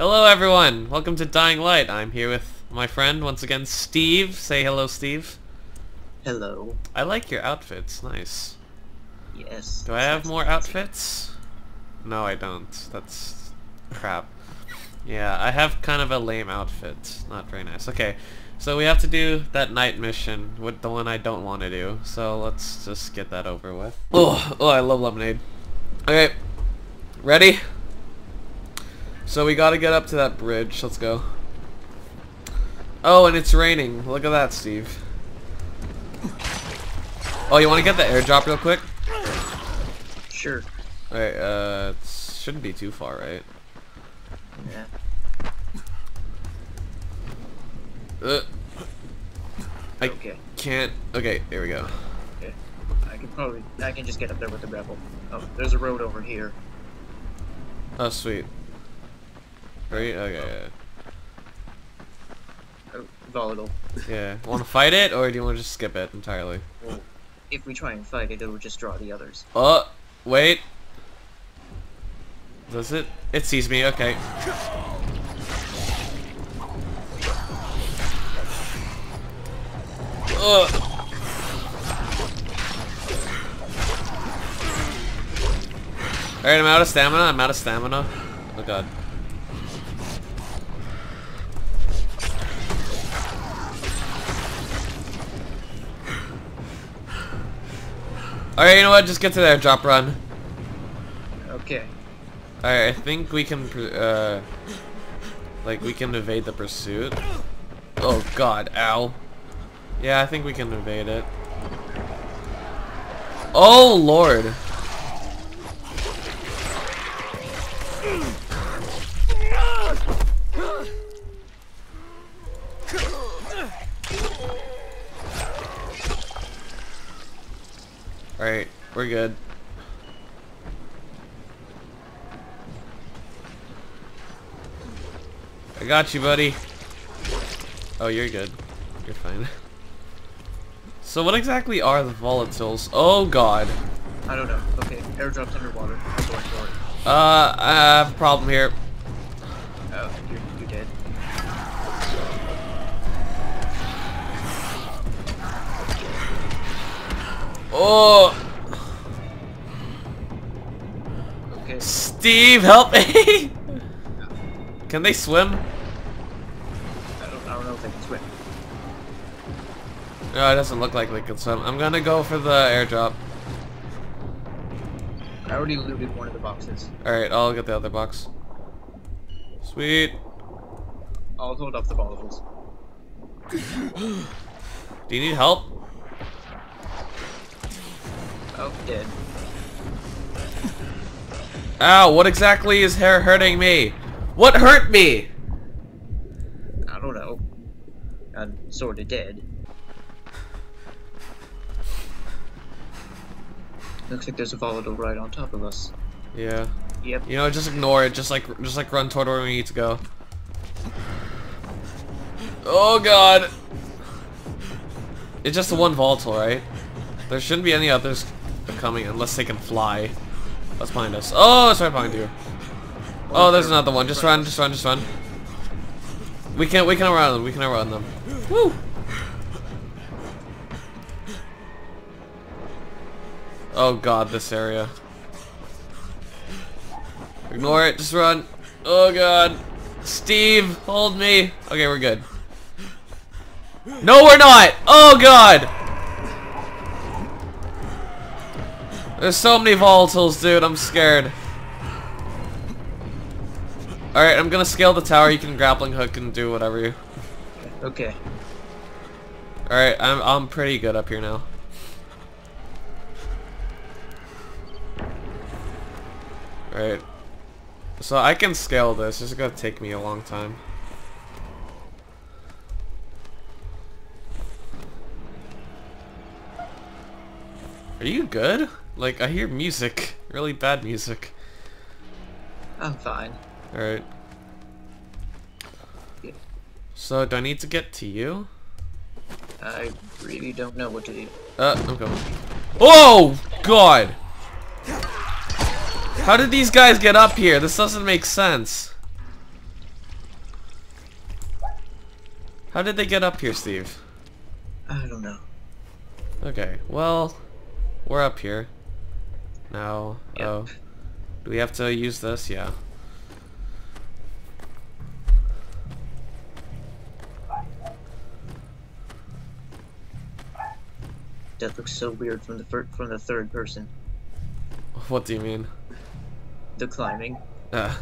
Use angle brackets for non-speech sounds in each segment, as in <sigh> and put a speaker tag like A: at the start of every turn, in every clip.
A: Hello everyone, welcome to Dying Light. I'm here with my friend, once again, Steve. Say hello, Steve.
B: Hello.
A: I like your outfits, nice.
B: Yes.
A: Do I have more outfits? No, I don't. That's crap. Yeah, I have kind of a lame outfit. Not very nice. Okay, so we have to do that night mission, with the one I don't want to do. So let's just get that over with. Oh, oh, I love lemonade. Okay, ready? So we gotta get up to that bridge. Let's go. Oh, and it's raining. Look at that, Steve. Oh, you want to get the airdrop real quick?
B: Sure.
A: Alright, uh, it shouldn't be too far, right?
B: Yeah.
A: Uh, I
B: Okay.
A: can't. Okay, here we go.
B: Okay. I can probably. I can just get up there with the rebel. Oh, there's a road over here.
A: Oh, sweet. Right? Okay,
B: Oh, volatile.
A: yeah. Yeah. Want to fight it, or do you want to just skip it entirely?
B: Well, if we try and fight it, it'll just draw the others.
A: Oh, wait. Does it? It sees me, okay. Ugh. Alright, I'm out of stamina. I'm out of stamina. Oh god. Alright, you know what? Just get to there. Drop run.
B: Okay.
A: Alright, I think we can, uh, like, we can evade the pursuit. Oh god, ow. Yeah, I think we can evade it. Oh lord. Alright, we're good. I got you, buddy. Oh, you're good. You're fine. So what exactly are the volatiles? Oh god.
B: I don't know. Okay. Airdrop's underwater. I'm going for it.
A: Uh, I have a problem here.
B: Oh, Okay.
A: Steve, help me! Can they swim?
B: I don't. I don't know if they can swim.
A: No, it doesn't look like they can swim. I'm gonna go for the airdrop.
B: I already looted one of the boxes.
A: Alright, I'll get the other box. Sweet.
B: I'll hold up the volatiles. <gasps>
A: Do you need help?
B: Oh, dead.
A: Ow, what exactly is hair hurting me? What hurt me?
B: I don't know. I'm sorta dead. Looks like there's a volatile right on top of us.
A: Yeah.
B: Yep.
A: You know, just ignore it. Just like, just like run toward where we need to go. Oh god. It's just the one volatile, right? There shouldn't be any others coming unless they can fly. That's behind us. Oh, it's behind you. Oh, there's another one. Just run, just run, just run. We can, we can outrun them. We can outrun them. Woo! Oh god, this area. Ignore it, just run. Oh god. Steve, hold me. Okay, we're good. No, we're not! Oh god! There's so many volatiles, dude. I'm scared. Alright, I'm gonna scale the tower. You can grappling hook and do whatever you...
B: Okay.
A: Alright, I'm, I'm pretty good up here now. Alright. So I can scale this. It's gonna take me a long time. Are you good? Like, I hear music. Really bad music.
B: I'm fine.
A: Alright.
B: Yeah.
A: So, do I need to get to you?
B: I really don't know what to do.
A: Uh, I'm coming. Oh, God! How did these guys get up here? This doesn't make sense. How did they get up here, Steve?
B: I don't know.
A: Okay, well, we're up here. Now,
B: Yep.
A: oh. Do we have to use this? Yeah.
B: That looks so weird from the from the third person.
A: What do you mean?
B: The climbing.
A: Uh.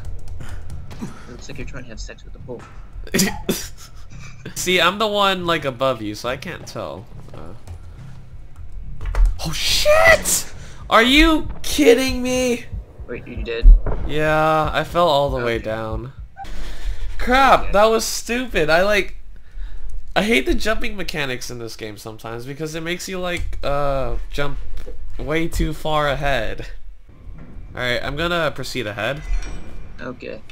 B: It looks like you're trying to have sex with the pole. <laughs>
A: See, I'm the one, like, above you, so I can't tell. Uh. Oh, shit! Are you kidding me?
B: Wait, you did?
A: Yeah, I fell all the way down. Crap, that was stupid. I, like... I hate the jumping mechanics in this game sometimes because it makes you, like, uh, jump way too far ahead. Alright, I'm gonna proceed ahead.
B: Okay.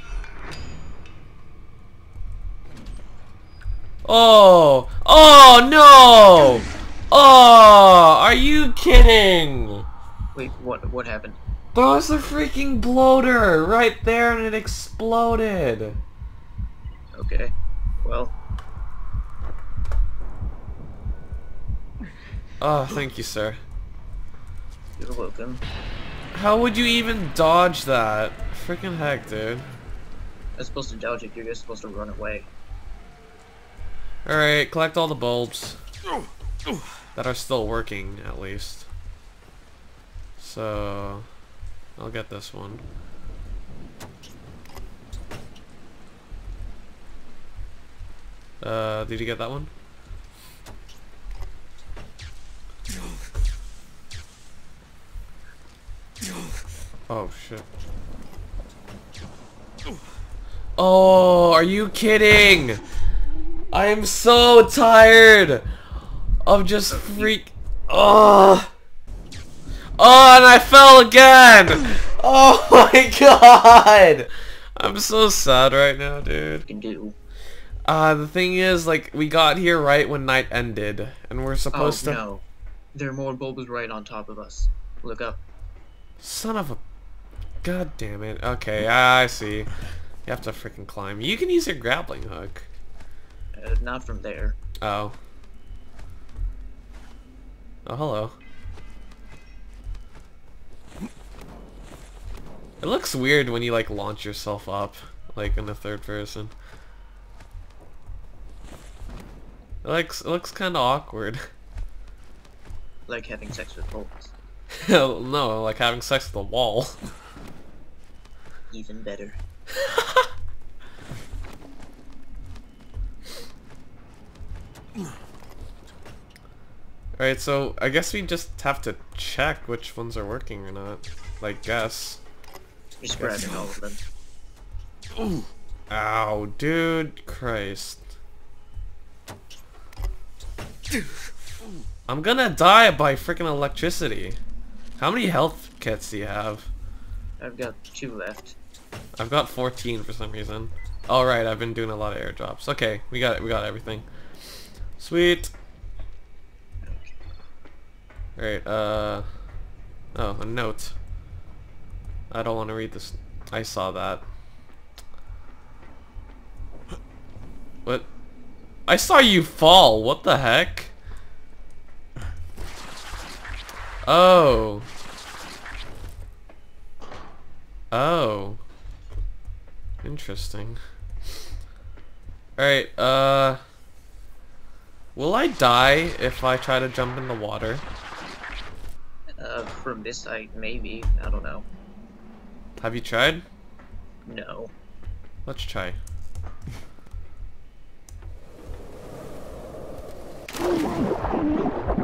A: Oh! Oh, no! Oh! Are you kidding?
B: Wait, what what happened?
A: There was a freaking bloater right there and it exploded.
B: Okay. Well,
A: Oh, thank you, sir.
B: you're welcome.
A: How would you even dodge that? Freaking heck, dude.
B: I'm supposed to dodge it, you're just supposed to run away.
A: Alright, collect all the bulbs. That are still working, at least. So... I'll get this one. Uh, did you get that one? Oh, shit. Oh, are you kidding? I am so tired of just freak. Oh. Oh, and I fell again. <gasps> Oh my god. I'm so sad right now, dude.
B: You can do.
A: Uh, the thing is, like, we got here right when night ended, and we're
B: Oh
A: supposed to.
B: no. There are more bulbs right on top of us. Look up.
A: Son of a. God damn it. Okay, I I see. You have to freaking climb. You can use your grappling hook.
B: Uh, not from there.
A: Oh. Oh, hello. It looks weird when you like launch yourself up, like in the third person. It looks it looks kind of awkward. <laughs>
B: Like having sex with bulbs.
A: no, like having sex with a wall.
B: Even better. <laughs>
A: Alright, so I guess we just have to check which ones are working or not. Like guess.
B: Grabbing all of them.
A: Ow, dude, Christ. I'm gonna die by freaking electricity. How many health kits do you have?
B: I've got two left.
A: I've got 14 for some reason. All right, I've been doing a lot of airdrops. Okay, we got it. We got everything. Sweet. All right. Uh. Oh, a note. I don't want to read this. I saw that. What? I saw you fall. What the heck? Oh. Oh. Interesting. Alright, uh... Will I die if I try to jump in the water?
B: Uh, from this side, maybe. I don't know.
A: Have you tried?
B: No.
A: Let's try.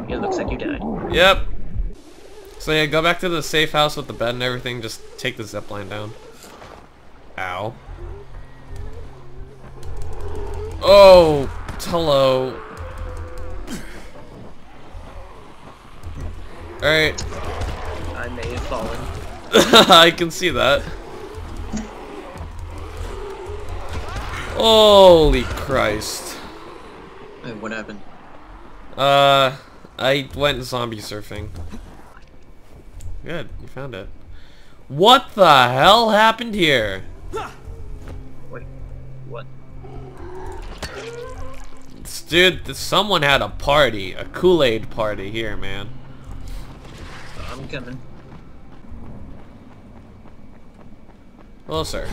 B: It looks like you died.
A: Yep. So yeah, go back to the safe house with the bed and everything. Just take the zip line down. Ow. Oh, hello. Alright.
B: I may have fallen. <laughs>
A: I can see that. Holy Christ.
B: Wait, what happened?
A: Uh, I went zombie surfing. Good, you found it. What the hell happened here?
B: Wait, what?
A: Dude, someone had a party, a Kool-Aid party here, man.
B: I'm coming.
A: Hello, sir.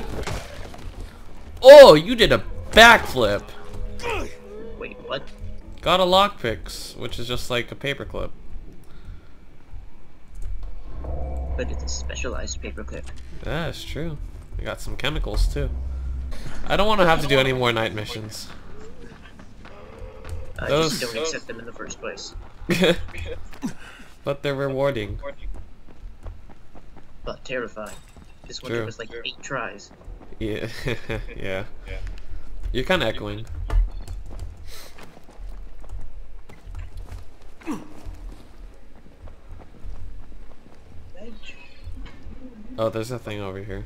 A: Oh, you did a backflip.
B: Wait, what?
A: Got a lockpicks, which is just like a paperclip.
B: But it's a specialized paperclip.
A: Yeah, it's true. We got some chemicals too. I don't want to have to do any more night missions.
B: Uh, I
A: Those-
B: just don't accept them in the first place. <laughs>
A: but they're rewarding.
B: But terrifying. This one
A: True.
B: took us like eight tries.
A: Yeah, <laughs> yeah. You're kind of echoing. Oh, there's a thing over here.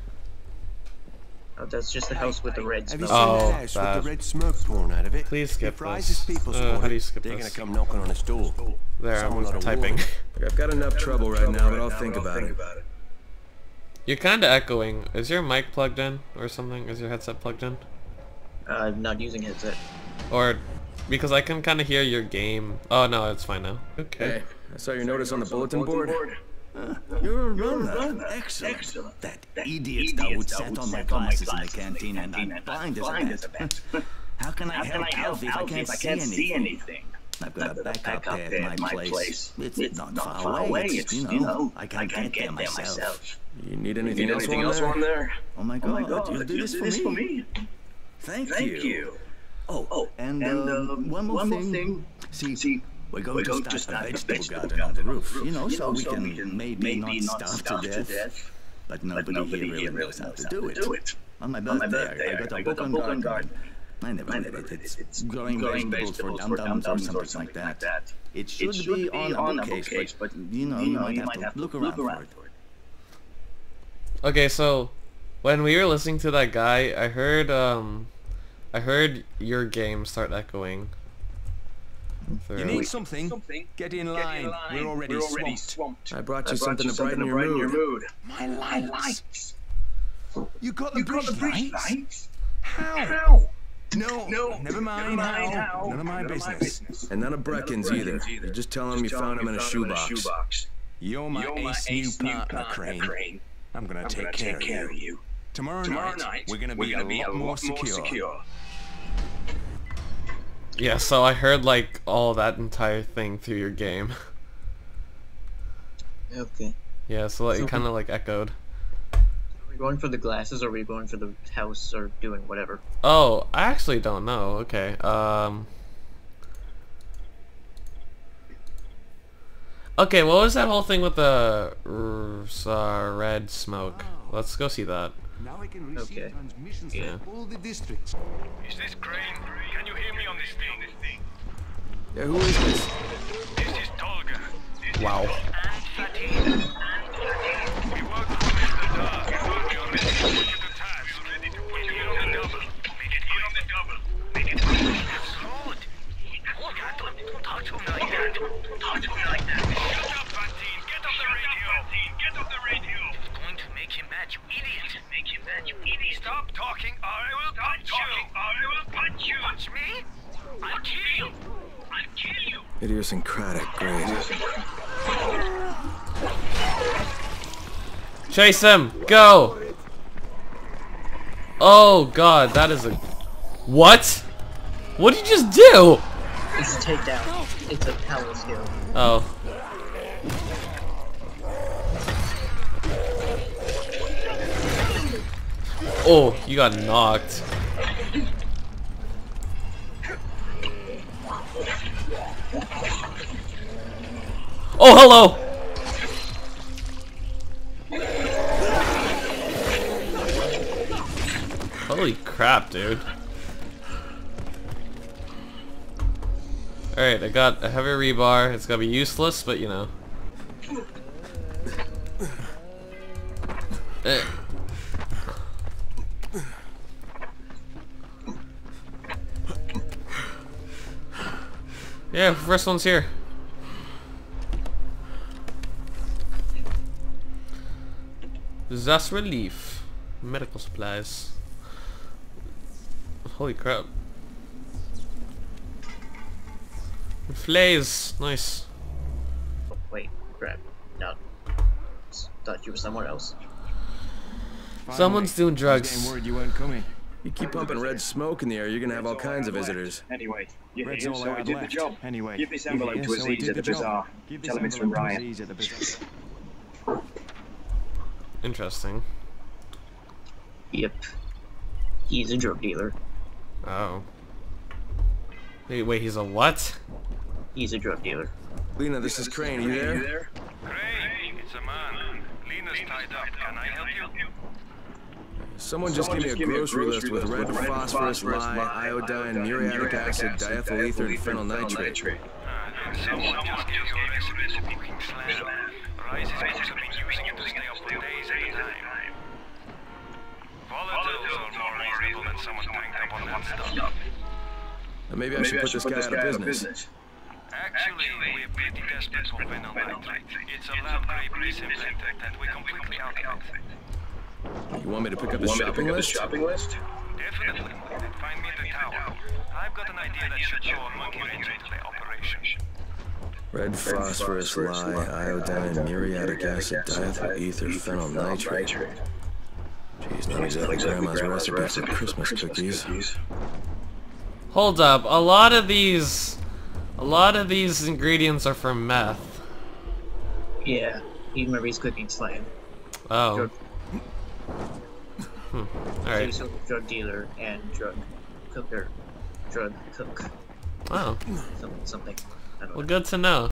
B: Oh, that's just the house with the red
C: Have you
B: smoke.
C: seen
A: Oh,
C: the house with the red smoke pouring out of it?
A: Please skip
C: If
A: this.
C: people
A: Uh, how do you skip
C: they're
A: this?
C: gonna come knocking on his door.
A: There,
C: Someone
A: I'm
C: ought
A: typing.
D: Look, I've got enough trouble right now, but I'll think about it.
A: You're kind of echoing. Is your mic plugged in or something? Is your headset plugged in?
B: Uh, I'm not using headset.
A: Or because I can kind of hear your game. Oh no, it's fine now. Okay.
D: Hey, I saw your notice on the bulletin board.
C: You're a runner. Excellent. Excellent.
E: That idiot Daoud sat on my glasses in the canteen and I'm blind as a bat. <laughs> How can I help Alfie if I can't see anything? I've got a backup there at my place. It's not far away. It's, you know, I can't get there myself.
D: You need anything, else, on there?
E: Oh my god, you'll do this for me? Thank you. Oh, oh, and, uh, one more thing. See, See we're going to start a vegetable garden on the roof, you know, so we can maybe not starve to death. But nobody here really knows how to do it. On my birthday, I got a book on gardening. I never read it. It's growing vegetables for dum-dums or something like that. It should be on a bookcase, but you know, you might have to look around for it.
A: Okay, so when we were listening to that guy, I heard um, I heard your game start echoing. through.
C: You need something? Get in line. We're already swamped.
D: I brought you something to brighten your mood.
E: My lights.
C: You got the you bridge lights?
E: How?
C: How? No, no, never mind how. None of my business.
D: And none of Brecken's either. You just tell him you found him in a shoebox.
C: You're my ace new partner, Crane. I'm gonna take care of you. Tomorrow night, we're gonna be a lot more secure.
A: Yeah, so I heard like all that entire thing through your game.
B: Okay.
A: yeah, so like, it kind of like echoed.
B: Are we going for the glasses or are we going for the house or doing whatever?
A: Oh, I actually don't know. Okay. Um. Okay, what was that whole thing with the r- s- uh, red smoke? Let's go see that.
C: Now I can receive
B: Okay.
C: transmissions
A: Yeah.
C: from all the districts.
F: Is this Crane? Can you hear me on this thing?
D: Yeah, who is this?
F: This is Tolga. This
A: Wow.
F: is talk to me like that. Shut up, Fatin. Get off the radio. Fatin, get off the radio. It's going to make him mad, you idiot. Make him mad, you idiot. Stop talking or I will punch you. Or I will punch you. Punch me? I'll kill you. I'll kill you.
D: Idiosyncratic, great.
A: Chase him! Go! Oh god, that is a... What? What did you just do?
B: It's a takedown. It's a power skill.
A: Oh. Oh, you got knocked. Oh, hello! Holy crap, dude. Alright, I got a heavy rebar. It's gonna be useless, but you know. Eh. Yeah, first one's here. Disaster relief. Medical supplies. Holy crap. Flays! Nice.
B: Oh, wait, crap. No. S- Thought you were somewhere else.
A: Someone's doing drugs.
C: worried you weren't coming.
D: You keep pumping red smoke in the air, you're gonna have all kinds of visitors.
G: Anyway, you're
C: Red's
G: here,
C: all
G: so
C: I
G: we
C: had
G: did the job.
C: Anyway,
G: Give this
C: you're
G: envelope to Aziz at the
C: the
G: bazaar.
C: Give
G: Tell him it's from Ryan.
C: Aziz at the bazaar.
A: Interesting.
B: Yep. He's a drug dealer.
A: Oh. Wait, wait, he's a what?
B: He's a drug dealer.
D: Lena, this is Crane. Are you there?
F: Crane, it's a man. Lena's tied up. Can I help you?
D: Someone just give me a grocery list with red phosphorus, lye, iodine, muriatic acid, diethyl ether, and phenyl nitrate.
F: Uh, someone just gave you a recipe for cooking slam. Rais is supposed to be using it to stay up for days at a time. Volatiles are more reasonable than someone tanked up on that stuff.
D: Maybe I should put this guy out of business.
F: Actually, we're pretty desperate for phenyl nitrate. It's a lab-grade disinfectant that we completely outfit.
D: You want me to pick up the shopping list?
F: Definitely. Find me the tower. I've got an idea that should throw a monkey wrench into the operation.
D: Red phosphorus, lye, iodine, muriatic acid, diethyl ether, phenyl nitrate. Jeez, not exactly grandma's recipe for Christmas cookies.
A: Hold up, a lot of these... A lot of these ingredients are for meth.
B: Yeah. You remember he's cooking slam.
A: Oh.
B: Drug,
A: Hmm. Alright.
B: drug dealer and drug cooker. Drug cook.
A: Oh.
B: Some, something. I don't know.
A: Well, good to know.